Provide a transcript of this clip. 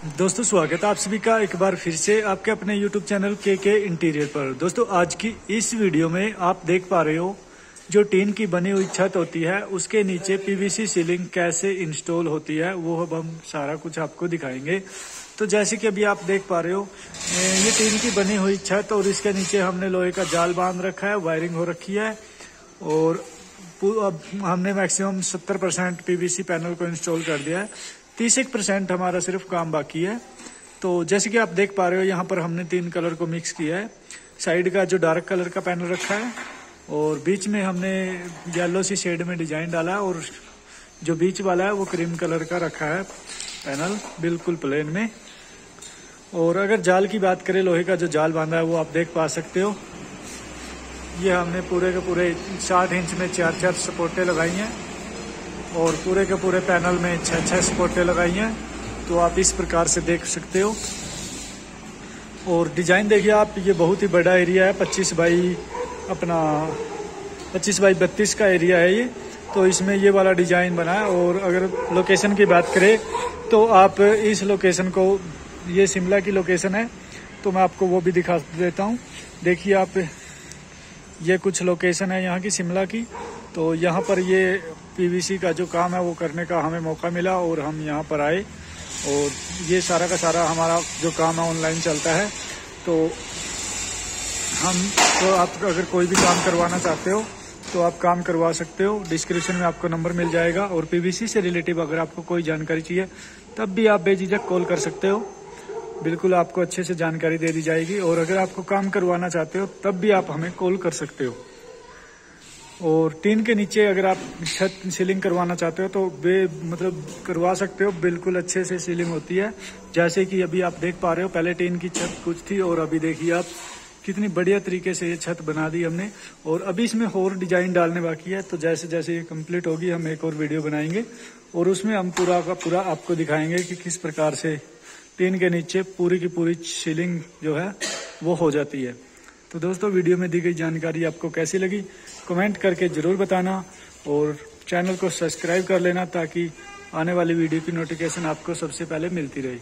दोस्तों, स्वागत है आप सभी का एक बार फिर से आपके अपने YouTube चैनल के के इंटीरियर पर। दोस्तों, आज की इस वीडियो में आप देख पा रहे हो जो टीन की बनी हुई छत होती है, उसके नीचे पीवीसी सीलिंग कैसे इंस्टॉल होती है, वो अब हम सारा कुछ आपको दिखाएँगे। तो जैसे कि अभी आप देख पा रहे हो, ये टीन की बनी हुई छत और इसके नीचे हमने लोहे का जाल बाँध रखा है वायरिंग हो रखी है और अब हमने मैक्सिमम 70 परसेंट पीवीसी पैनल को इंस्टॉल कर दिया है। तीस एक परसेंट हमारा सिर्फ़ काम बाकी है। तो जैसे कि आप देख पा रहे हो, यहाँ पर हमने तीन कलर को मिक्स किया है। साइड का जो डार्क कलर का पैनल रखा है, और बीच में हमने येलो सी शेड में डिज़ाइन डाला है, और जो बीच वाला है वो क्रीम कलर का रखा है पैनल, बिल्कुल प्लेन में। और अगर जाल की बात करें, लोहे का जो जाल बांधा है वो आप देख पा सकते हो। ये हमने पूरे के पूरे साठ इंच में चार चार सपोर्टें लगाई हैं। और पूरे के पूरे पैनल में छह छह स्पॉटें लगाई हैं। तो आप इस प्रकार से देख सकते हो। और डिज़ाइन देखिए आप, ये बहुत ही बड़ा एरिया है। 25 बाई अपना 25 बाई 32 का एरिया है ये। तो इसमें ये वाला डिज़ाइन बना है। और अगर लोकेशन की बात करें तो आप इस लोकेशन को, ये शिमला की लोकेशन है। तो मैं आपको वो भी दिखा देता हूँ। देखिए आप, ये कुछ लोकेशन है यहाँ की शिमला की। तो यहाँ पर ये पीवीसी का जो काम है, वो करने का हमें मौका मिला और हम यहाँ पर आए। और ये सारा का सारा हमारा जो काम है ऑनलाइन चलता है। तो हम तो आप अगर कोई भी काम करवाना चाहते हो तो आप काम करवा सकते हो। डिस्क्रिप्शन में आपको नंबर मिल जाएगा। और पीवीसी से रिलेटिव अगर आपको कोई जानकारी चाहिए, तब भी आप बेझिझक कॉल कर सकते हो। बिल्कुल आपको अच्छे से जानकारी दे दी जाएगी। और अगर आपको काम करवाना चाहते हो, तब भी आप हमें कॉल कर सकते हो। और टीन के नीचे अगर आप छत सीलिंग करवाना चाहते हो तो बे मतलब करवा सकते हो, बिल्कुल अच्छे से सीलिंग होती है। जैसे कि अभी आप देख पा रहे हो, पहले टीन की छत कुछ थी और अभी देखिए आप, कितनी बढ़िया तरीके से ये छत बना दी हमने। और अभी इसमें और डिज़ाइन डालने बाकी है तो जैसे जैसे ये कंप्लीट होगी, हम एक और वीडियो बनाएँगे। और उसमें हम पूरा का पूरा आपको दिखाएँगे कि किस प्रकार से टीन के नीचे पूरी की पूरी सीलिंग जो है, वो हो जाती है। तो दोस्तों, वीडियो में दी गई जानकारी आपको कैसी लगी, कमेंट करके ज़रूर बताना और चैनल को सब्सक्राइब कर लेना ताकि आने वाली वीडियो की नोटिफिकेशन आपको सबसे पहले मिलती रहे।